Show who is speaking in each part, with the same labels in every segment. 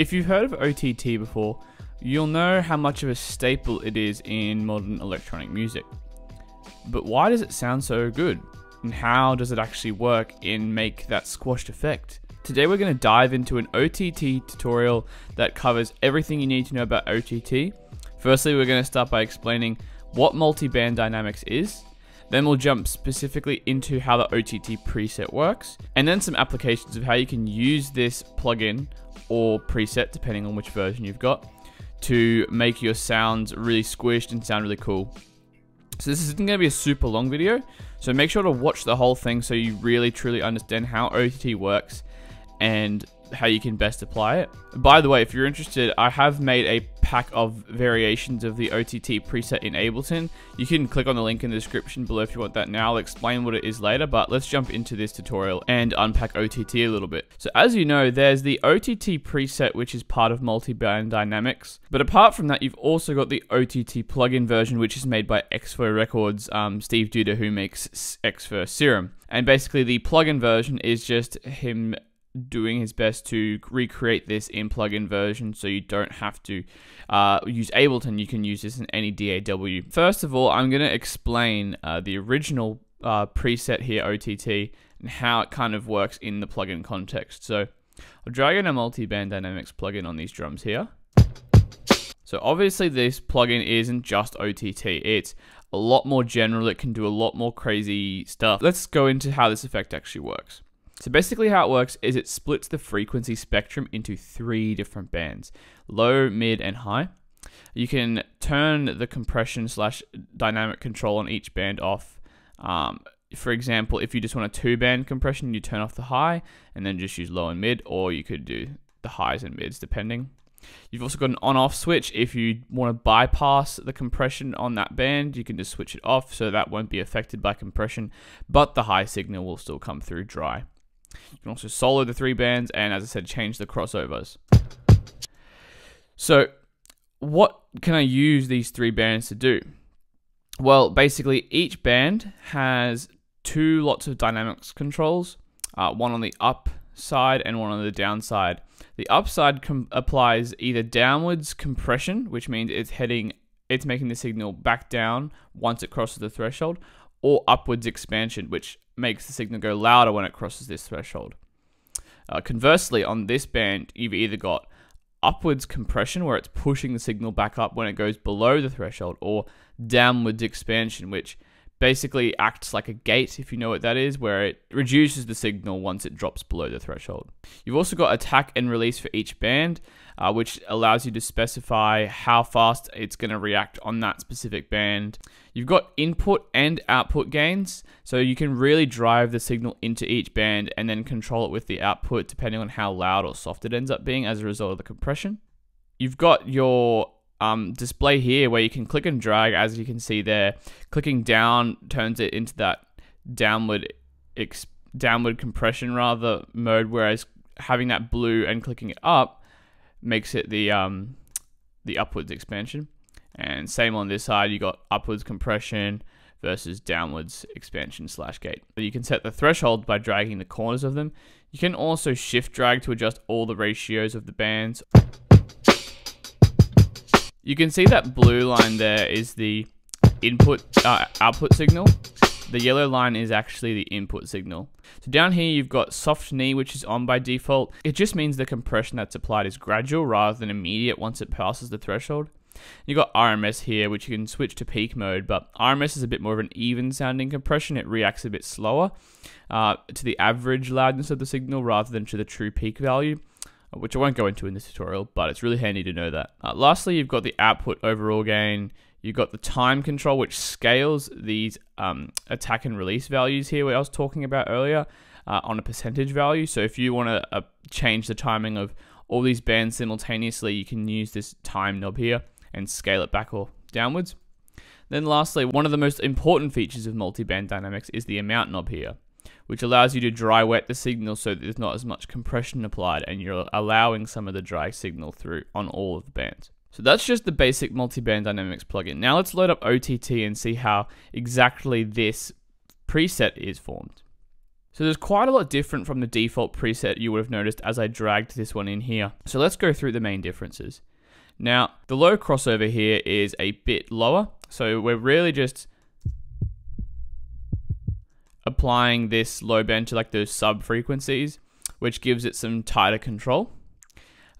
Speaker 1: If you've heard of OTT before, you'll know how much of a staple it is in modern electronic music. But why does it sound so good? And how does it actually work in make that squashed effect? Today we're going to dive into an OTT tutorial that covers everything you need to know about OTT. Firstly, we're going to start by explaining what multi-band dynamics is, then we'll jump specifically into how the OTT preset works, and then some applications of how you can use this plugin or preset, depending on which version you've got, to make your sounds really squished and sound really cool. So this isn't going to be a super long video, so make sure to watch the whole thing so you really truly understand how OTT works and how you can best apply it. By the way, if you're interested, I have made a pack of variations of the OTT preset in Ableton. You can click on the link in the description below if you want that now. I'll explain what it is later, but let's jump into this tutorial and unpack OTT a little bit. So as you know, there's the OTT preset, which is part of multi-band dynamics. But apart from that, you've also got the OTT plugin version, which is made by Xfer Records, um, Steve Duda, who makes Xfer Serum. And basically the plugin version is just him doing his best to recreate this in plugin version so you don't have to uh, use Ableton. You can use this in any DAW. First of all, I'm going to explain uh, the original uh, preset here, OTT, and how it kind of works in the plugin context. So I'll drag in a multi-band dynamics plugin on these drums here. So obviously this plugin isn't just OTT, it's a lot more general, it can do a lot more crazy stuff. Let's go into how this effect actually works. So basically how it works is it splits the frequency spectrum into three different bands, low, mid, and high. You can turn the compression slash dynamic control on each band off. Um, for example, if you just want a two band compression, you turn off the high and then just use low and mid, or you could do the highs and mids depending. You've also got an on off switch. If you want to bypass the compression on that band, you can just switch it off so that won't be affected by compression, but the high signal will still come through dry. You can also solo the three bands and, as I said, change the crossovers. So, what can I use these three bands to do? Well, basically, each band has two lots of dynamics controls, uh, one on the up side and one on the downside. The upside applies either downwards compression, which means it's heading, it's making the signal back down once it crosses the threshold, or upwards expansion, which makes the signal go louder when it crosses this threshold. Uh, conversely, on this band, you've either got upwards compression, where it's pushing the signal back up when it goes below the threshold, or downwards expansion, which basically acts like a gate, if you know what that is, where it reduces the signal once it drops below the threshold. You've also got attack and release for each band, uh, which allows you to specify how fast it's going to react on that specific band. You've got input and output gains, so you can really drive the signal into each band and then control it with the output depending on how loud or soft it ends up being as a result of the compression. You've got your um, display here where you can click and drag as you can see there. Clicking down turns it into that downward downward compression rather mode, whereas having that blue and clicking it up makes it the um, the upwards expansion. And same on this side, you got upwards compression versus downwards expansion slash gate. You can set the threshold by dragging the corners of them. You can also shift drag to adjust all the ratios of the bands. You can see that blue line there is the input uh, output signal. The yellow line is actually the input signal. So down here you've got soft knee which is on by default. It just means the compression that's applied is gradual rather than immediate once it passes the threshold. You've got RMS here which you can switch to peak mode but RMS is a bit more of an even sounding compression. It reacts a bit slower uh, to the average loudness of the signal rather than to the true peak value which I won't go into in this tutorial, but it's really handy to know that. Uh, lastly, you've got the output overall gain. You've got the time control, which scales these um, attack and release values here, what I was talking about earlier, uh, on a percentage value. So if you want to uh, change the timing of all these bands simultaneously, you can use this time knob here and scale it back or downwards. Then lastly, one of the most important features of multi-band dynamics is the amount knob here which allows you to dry wet the signal so that there's not as much compression applied and you're allowing some of the dry signal through on all of the bands. So that's just the basic multi-band dynamics plugin. Now let's load up OTT and see how exactly this preset is formed. So there's quite a lot different from the default preset you would have noticed as I dragged this one in here. So let's go through the main differences. Now, the low crossover here is a bit lower. So we're really just applying this low band to like those sub frequencies, which gives it some tighter control.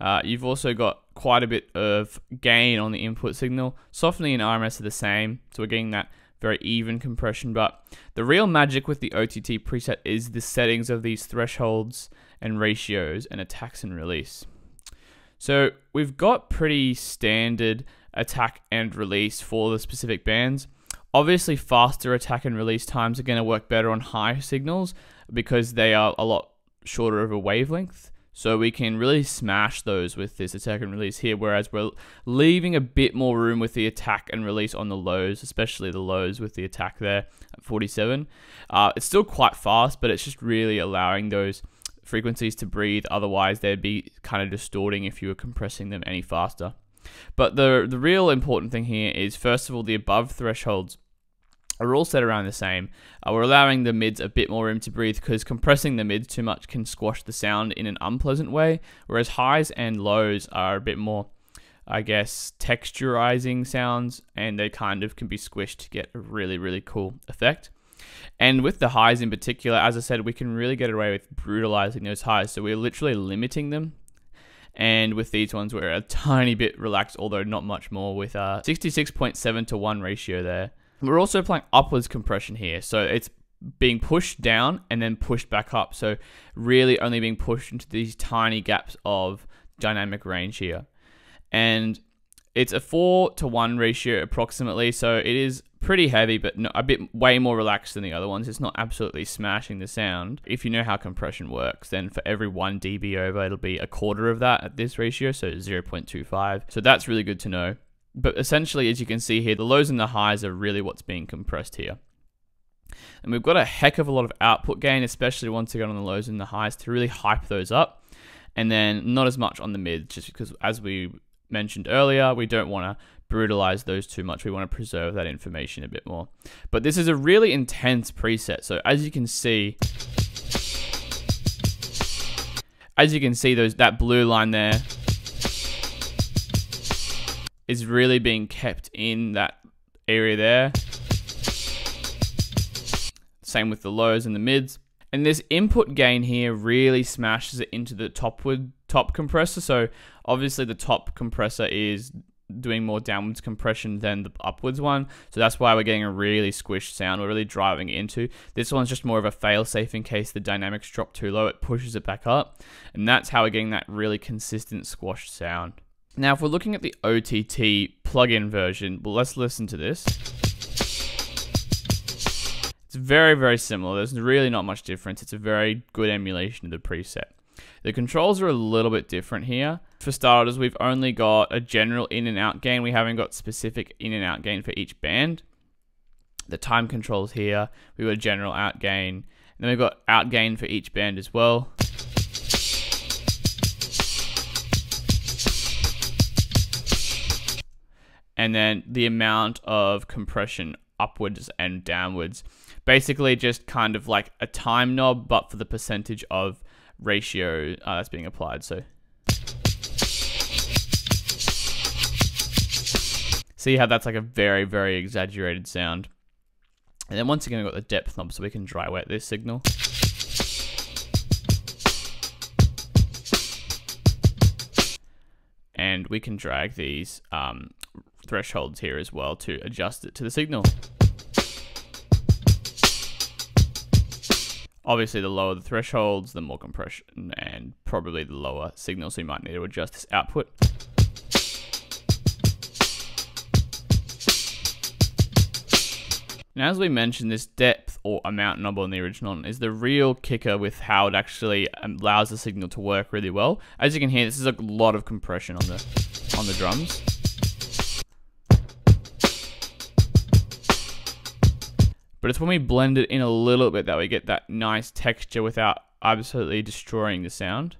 Speaker 1: Uh, you've also got quite a bit of gain on the input signal. Soft knee and RMS are the same, so we're getting that very even compression. But the real magic with the OTT preset is the settings of these thresholds and ratios and attacks and release. So we've got pretty standard attack and release for the specific bands. Obviously, faster attack and release times are going to work better on high signals because they are a lot shorter of a wavelength. So we can really smash those with this attack and release here, whereas we're leaving a bit more room with the attack and release on the lows, especially the lows with the attack there at 47. Uh, it's still quite fast, but it's just really allowing those frequencies to breathe. Otherwise, they'd be kind of distorting if you were compressing them any faster. But the the real important thing here is first of all the above thresholds are all set around the same. Uh, we're allowing the mids a bit more room to breathe because compressing the mids too much can squash the sound in an unpleasant way, whereas highs and lows are a bit more, I guess, texturizing sounds and they kind of can be squished to get a really, really cool effect. And with the highs in particular, as I said, we can really get away with brutalizing those highs. So we're literally limiting them and with these ones, we're a tiny bit relaxed, although not much more, with a 66.7 to 1 ratio there. We're also applying upwards compression here. So it's being pushed down and then pushed back up. So really only being pushed into these tiny gaps of dynamic range here. And it's a 4 to 1 ratio approximately. So it is pretty heavy, but a bit way more relaxed than the other ones. It's not absolutely smashing the sound. If you know how compression works, then for every 1 dB over, it'll be a quarter of that at this ratio, so 0.25. So that's really good to know. But essentially, as you can see here, the lows and the highs are really what's being compressed here. And we've got a heck of a lot of output gain, especially once again on the lows and the highs to really hype those up. And then not as much on the mids, just because as we mentioned earlier, we don't want to brutalize those too much. We want to preserve that information a bit more. But this is a really intense preset. So as you can see, as you can see, those that blue line there is really being kept in that area there. Same with the lows and the mids. And this input gain here really smashes it into the topward top compressor. So obviously the top compressor is doing more downwards compression than the upwards one. So that's why we're getting a really squished sound. We're really driving into. This one's just more of a fail-safe in case the dynamics drop too low. It pushes it back up. And that's how we're getting that really consistent squashed sound. Now, if we're looking at the OTT plugin version, well, let's listen to this. It's very, very similar. There's really not much difference. It's a very good emulation of the preset. The controls are a little bit different here. For starters, we've only got a general in and out gain. We haven't got specific in and out gain for each band. The time controls here, we've got a general out gain. And then we've got out gain for each band as well. And then the amount of compression upwards and downwards. Basically, just kind of like a time knob, but for the percentage of ratio uh, that's being applied. So see how that's like a very, very exaggerated sound. And then once again, we've got the depth knob so we can dry wet this signal. And we can drag these um, thresholds here as well to adjust it to the signal. Obviously, the lower the thresholds, the more compression, and probably the lower signal, so you might need to adjust this output. And as we mentioned, this depth or amount knob on the original is the real kicker with how it actually um, allows the signal to work really well. As you can hear, this is a lot of compression on the on the drums. But it's when we blend it in a little bit that we get that nice texture without absolutely destroying the sound.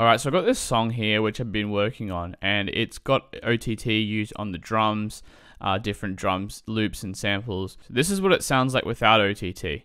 Speaker 1: Alright, so I've got this song here which I've been working on, and it's got OTT used on the drums, uh, different drums, loops, and samples. This is what it sounds like without OTT.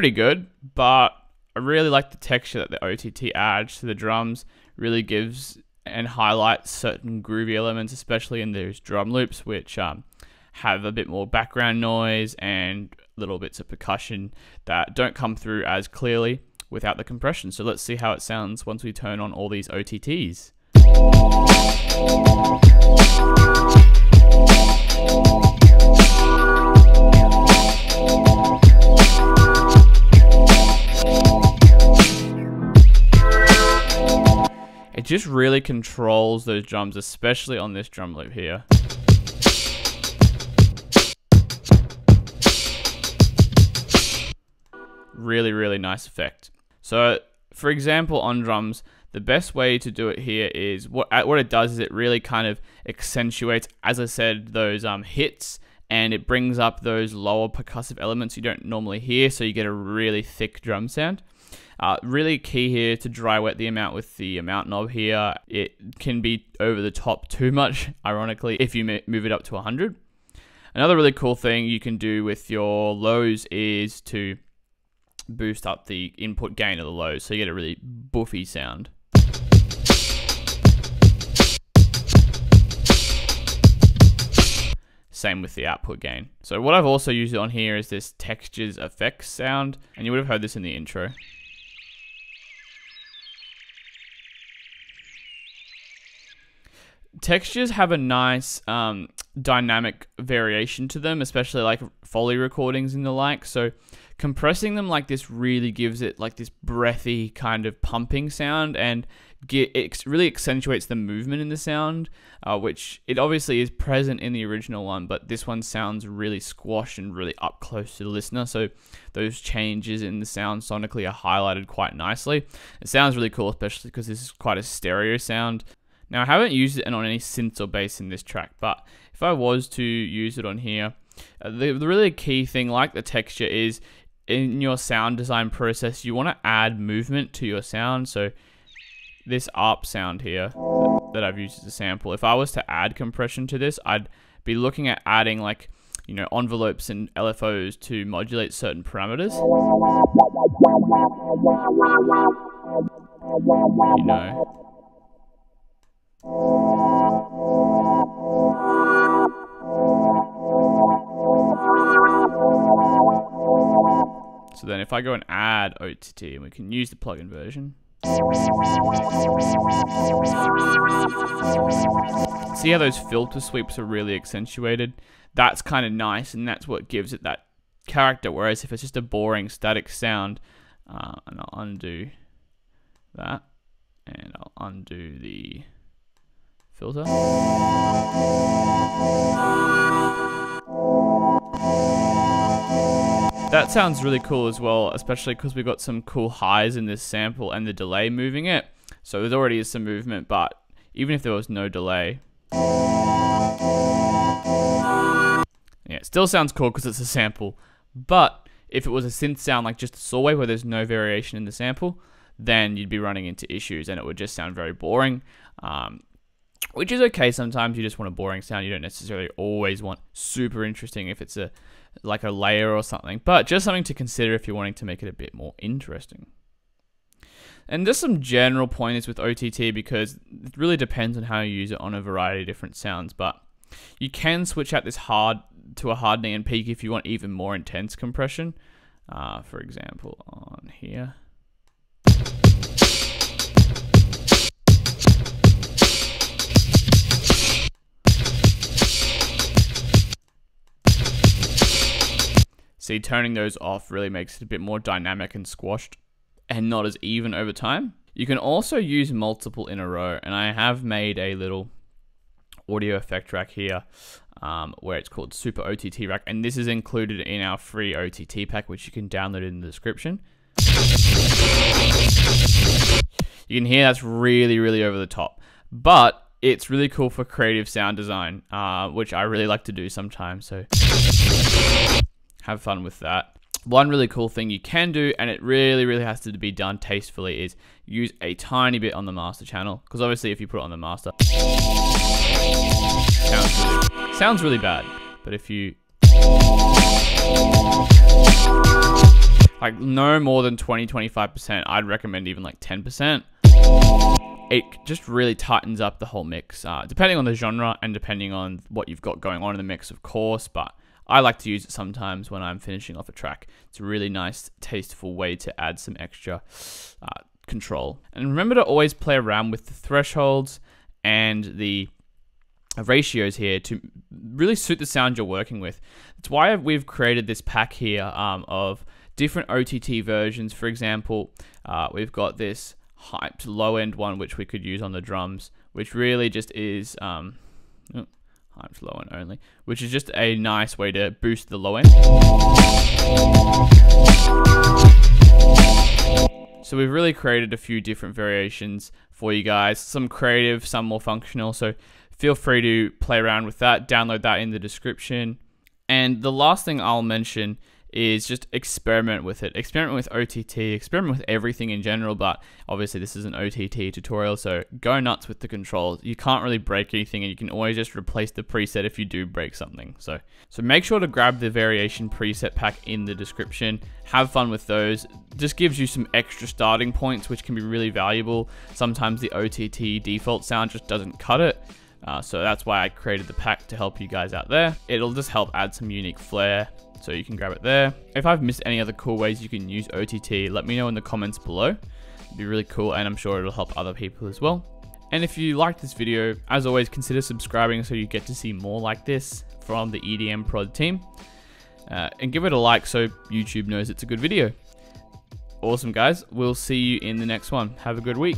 Speaker 1: Pretty good, but I really like the texture that the OTT adds to the drums. Really gives and highlights certain groovy elements, especially in those drum loops, which um, have a bit more background noise and little bits of percussion that don't come through as clearly without the compression. So let's see how it sounds once we turn on all these OTTs. Really controls those drums, especially on this drum loop here. Really, really nice effect. So, for example, on drums, the best way to do it here is what what it does is it really kind of accentuates, as I said, those um, hits and it brings up those lower percussive elements you don't normally hear, so you get a really thick drum sound. Uh, really key here to dry wet the amount with the amount knob here. It can be over the top too much, ironically, if you move it up to 100. Another really cool thing you can do with your lows is to boost up the input gain of the lows, so you get a really boofy sound. Same with the output gain. So what I've also used on here is this textures effects sound, and you would have heard this in the intro. Textures have a nice um, dynamic variation to them, especially like Foley recordings and the like. So compressing them like this really gives it like this breathy kind of pumping sound and get, it really accentuates the movement in the sound, uh, which it obviously is present in the original one, but this one sounds really squashed and really up close to the listener. So those changes in the sound sonically are highlighted quite nicely. It sounds really cool, especially because this is quite a stereo sound. Now I haven't used it on any synths or bass in this track, but if I was to use it on here, uh, the, the really key thing like the texture is in your sound design process, you want to add movement to your sound. So this ARP sound here that I've used as a sample, if I was to add compression to this, I'd be looking at adding like, you know, envelopes and LFOs to modulate certain parameters. You know, then if I go and add OTT, and we can use the plugin version. See how those filter sweeps are really accentuated? That's kind of nice, and that's what gives it that character. Whereas if it's just a boring static sound, uh, and I'll undo that, and I'll undo the filter. That sounds really cool as well, especially because we've got some cool highs in this sample and the delay moving it. So there already is some movement, but even if there was no delay, yeah, it still sounds cool because it's a sample. But if it was a synth sound like just a saw wave where there's no variation in the sample, then you'd be running into issues and it would just sound very boring. Um, which is okay sometimes you just want a boring sound you don't necessarily always want super interesting if it's a like a layer or something but just something to consider if you're wanting to make it a bit more interesting. And just some general pointers with OTT because it really depends on how you use it on a variety of different sounds but you can switch out this hard to a hardening and peak if you want even more intense compression. Uh, for example on here See, turning those off really makes it a bit more dynamic and squashed and not as even over time. You can also use multiple in a row, and I have made a little audio effect track here um, where it's called Super OTT Rack, and this is included in our free OTT pack, which you can download in the description. You can hear that's really, really over the top, but it's really cool for creative sound design, uh, which I really like to do sometimes. So have fun with that. One really cool thing you can do, and it really, really has to be done tastefully, is use a tiny bit on the master channel. Because obviously, if you put it on the master, sounds really, sounds really bad. But if you like no more than 20 25% i'd recommend even like 10% it just really tightens up the whole mix uh, depending on the genre and depending on what you've got going on in the mix of course but i like to use it sometimes when i'm finishing off a track it's a really nice tasteful way to add some extra uh, control and remember to always play around with the thresholds and the ratios here to really suit the sound you're working with. That's why we've created this pack here um, of different OTT versions. For example, uh, we've got this hyped low end one which we could use on the drums, which really just is um, hyped low end only, which is just a nice way to boost the low end. So we've really created a few different variations for you guys, some creative, some more functional. So feel free to play around with that, download that in the description. And the last thing I'll mention is just experiment with it. Experiment with OTT, experiment with everything in general, but obviously this is an OTT tutorial, so go nuts with the controls. You can't really break anything and you can always just replace the preset if you do break something. So, so make sure to grab the variation preset pack in the description. Have fun with those. Just gives you some extra starting points, which can be really valuable. Sometimes the OTT default sound just doesn't cut it. Uh, so that's why I created the pack to help you guys out there. It'll just help add some unique flair so you can grab it there. If I've missed any other cool ways you can use OTT, let me know in the comments below. It'd be really cool and I'm sure it'll help other people as well. And if you liked this video, as always, consider subscribing so you get to see more like this from the EDMProd team. Uh, and give it a like so YouTube knows it's a good video. Awesome, guys. We'll see you in the next one. Have a good week.